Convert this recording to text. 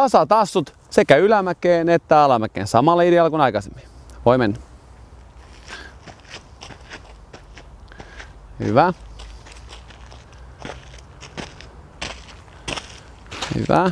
tasatassut sekä ylämäkeen että alamäkeen samalla idealla kuin aikaisemmin. Voi mennä. Hyvä. Hyvä.